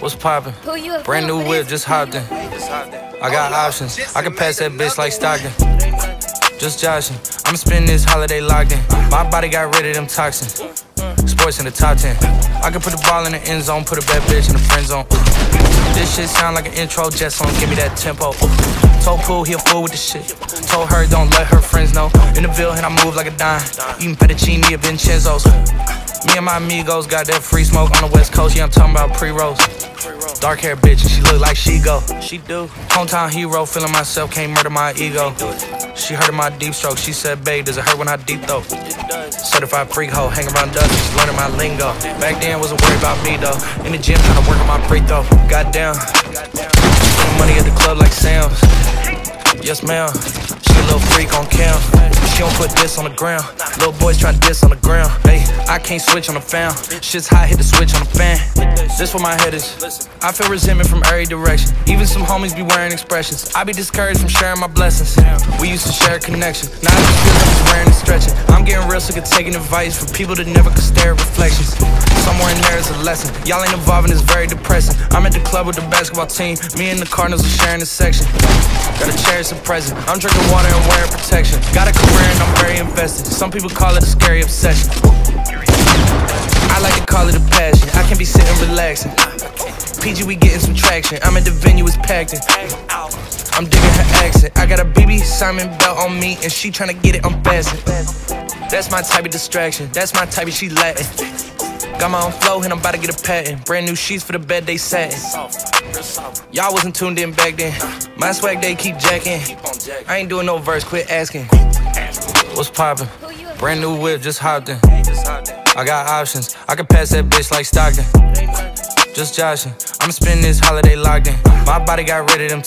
What's poppin'? Who you a Brand new whip, just hopped in. I got options. I can pass that bitch like Stockton. Just joshing. I'ma spend this holiday locked in. My body got rid of them toxins. Sports in the top 10. I can put the ball in the end zone, put a bad bitch in the friend zone. This shit sound like an intro jet song, give me that tempo. Told Pooh he a fool with the shit. Told her don't let her friends know. In the Ville and I move like a dime. Eating fettuccine at Vincenzo's. Me and my amigos got that free smoke on the west coast. Yeah, I'm talking about pre-rolls. Dark hair bitch, and she look like she go. She do. Hometown hero, feeling myself, can't murder my ego. She heard of my deep stroke. She said, babe, does it hurt when I deep throw? Certified freak hoe, hang around dozens, learning my lingo. Back then, wasn't worried about me though. In the gym, trying to work on my free throw. Goddamn. Spending money at the club like Sam's. Yes, ma'am. Little freak on cam. She don't put this on the ground. Little boys trying to diss on the ground. Hey, I can't switch on the fan. Shit's hot, hit the switch on the fan. This where my head is. I feel resentment from every direction. Even some homies be wearing expressions. I be discouraged from sharing my blessings. We used to share a connection. Now I just feel like it's wearing and stretching. I'm getting real sick of taking advice from people that never could stare at reflections. Lesson. Y'all ain't involving, it's very depressing. I'm at the club with the basketball team. Me and the Cardinals are sharing the section. Gotta cherish the present. I'm drinking water and wearing protection. Got a career and I'm very invested. Some people call it a scary obsession. I like to call it a passion. I can be sitting relaxing. PG, we getting some traction. I'm at the venue, it's packed in. I'm digging her accent. I got a BB Simon belt on me, and she tryna get it unfastened. That's my type of distraction. That's my type of she Latin. Got my own flow, and I'm about to get a patent. Brand new sheets for the bed they satin. Y'all wasn't tuned in back then. My swag they keep jacking. I ain't doing no verse, quit asking. What's poppin'? Brand new whip, just hopped in. I got options. I can pass that bitch like Stockton. Just joshing. I'ma spend this holiday locked in. My body got rid of them.